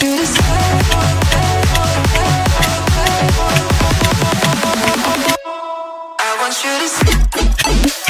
I want you to stop.